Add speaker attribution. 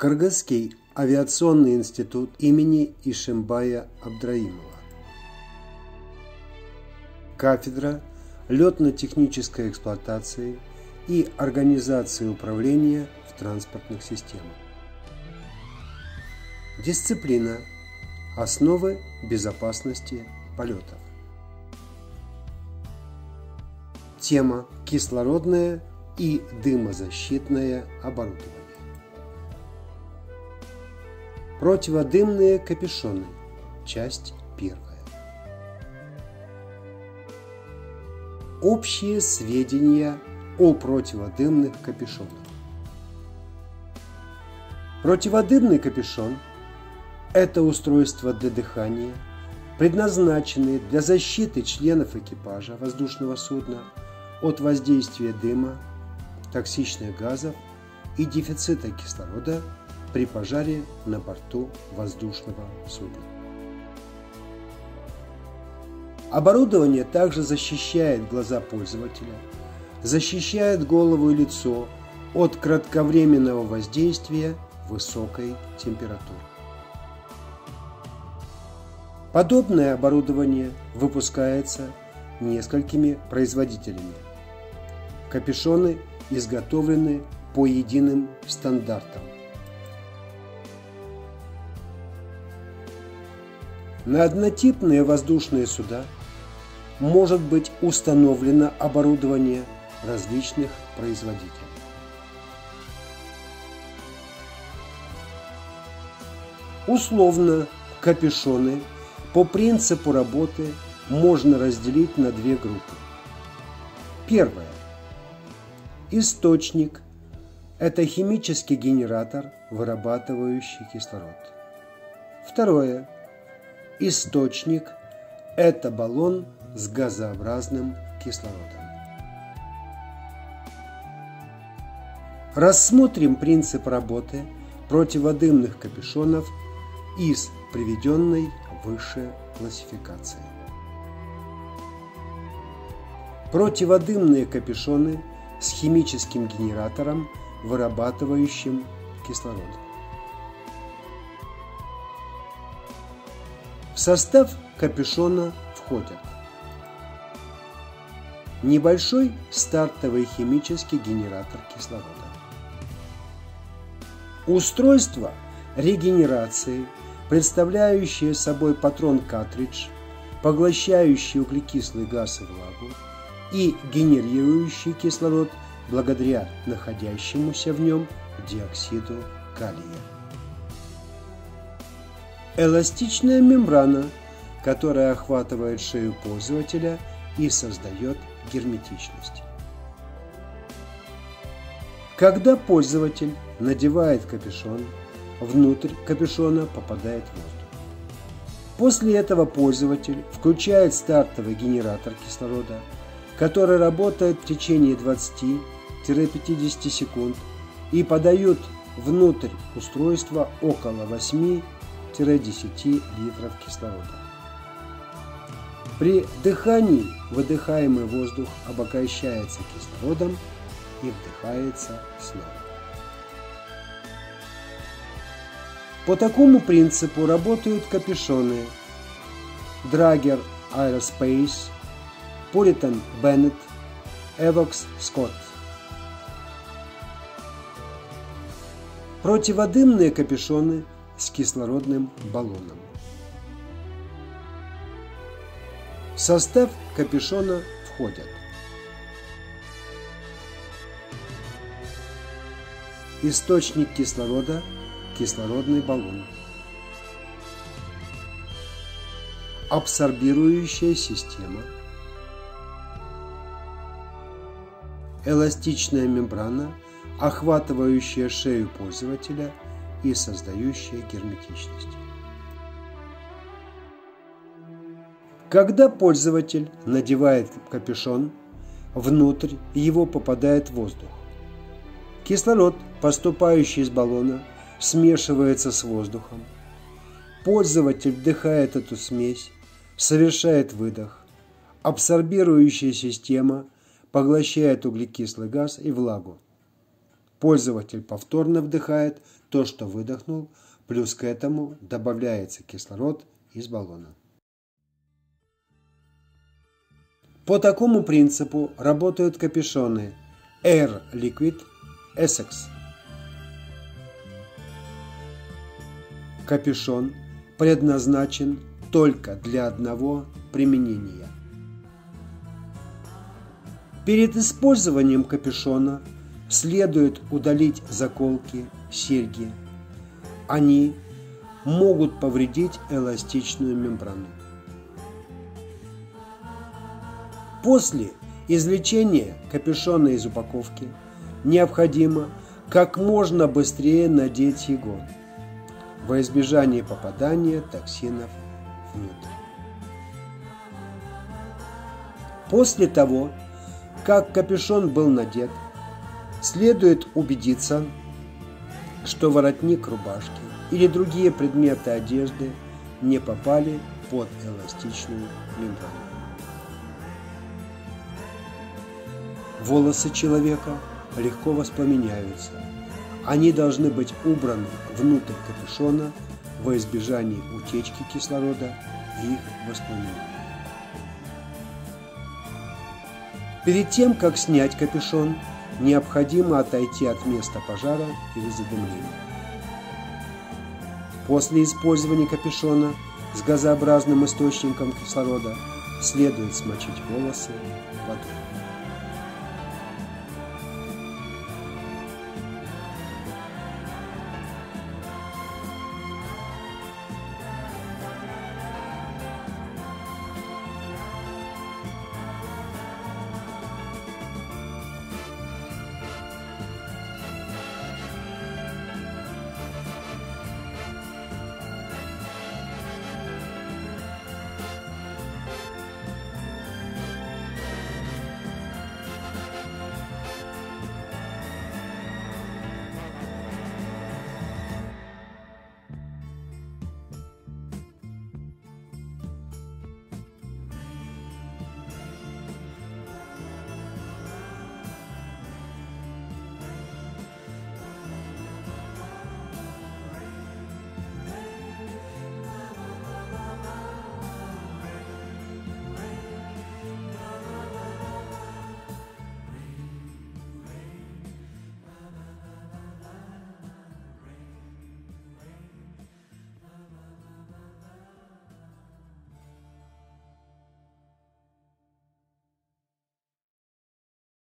Speaker 1: Кыргызский авиационный институт имени Ишимбая Абдраимова. Кафедра летно-технической эксплуатации и организации управления в транспортных системах. Дисциплина Основы безопасности полетов. Тема кислородное и дымозащитное оборудование. Противодымные капюшоны. Часть первая. Общие сведения о противодымных капюшонах. Противодымный капюшон – это устройство для дыхания, предназначенные для защиты членов экипажа воздушного судна от воздействия дыма, токсичных газов и дефицита кислорода – при пожаре на борту воздушного судна. Оборудование также защищает глаза пользователя, защищает голову и лицо от кратковременного воздействия высокой температуры. Подобное оборудование выпускается несколькими производителями. Капюшоны изготовлены по единым стандартам. На однотипные воздушные суда может быть установлено оборудование различных производителей. Условно капюшоны по принципу работы можно разделить на две группы. Первое. Источник – это химический генератор, вырабатывающий кислород. Второе Источник – это баллон с газообразным кислородом. Рассмотрим принцип работы противодымных капюшонов из приведенной выше классификации. Противодымные капюшоны с химическим генератором, вырабатывающим кислород. В состав капюшона входят небольшой стартовый химический генератор кислорода, устройство регенерации, представляющее собой патрон-картридж, поглощающий углекислый газ и влагу и генерирующий кислород благодаря находящемуся в нем диоксиду калия эластичная мембрана, которая охватывает шею пользователя и создает герметичность. Когда пользователь надевает капюшон, внутрь капюшона попадает воздух. После этого пользователь включает стартовый генератор кислорода, который работает в течение 20-50 секунд и подает внутрь устройства около 8 5-10 литров кислорода. При дыхании выдыхаемый воздух обогащается кислородом и вдыхается снова. По такому принципу работают капюшоны Drager Aerospace, Puritan Bennett, Evox Scott. Противодымные капюшоны – с кислородным баллоном. В состав капюшона входят источник кислорода, кислородный баллон, абсорбирующая система, эластичная мембрана, охватывающая шею пользователя – и создающая герметичность. Когда пользователь надевает капюшон, внутрь его попадает воздух. Кислород, поступающий из баллона, смешивается с воздухом. Пользователь вдыхает эту смесь, совершает выдох. Абсорбирующая система поглощает углекислый газ и влагу. Пользователь повторно вдыхает то, что выдохнул, плюс к этому добавляется кислород из баллона. По такому принципу работают капюшоны Air Liquid Essex. Капюшон предназначен только для одного применения. Перед использованием капюшона следует удалить заколки, серьги. Они могут повредить эластичную мембрану. После извлечения капюшона из упаковки необходимо как можно быстрее надеть его во избежание попадания токсинов внутрь. После того, как капюшон был надет, следует убедиться, что воротник рубашки или другие предметы одежды не попали под эластичную мембрану. Волосы человека легко воспламеняются. Они должны быть убраны внутрь капюшона во избежание утечки кислорода и их воспламенения. Перед тем, как снять капюшон, необходимо отойти от места пожара или задымления. После использования капюшона с газообразным источником кислорода следует смочить волосы водой.